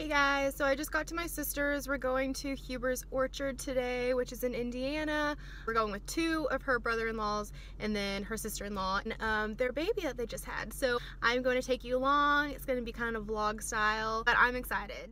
Hey guys, so I just got to my sister's. We're going to Huber's Orchard today, which is in Indiana. We're going with two of her brother-in-laws and then her sister-in-law and um, their baby that they just had. So I'm going to take you along. It's going to be kind of vlog style, but I'm excited.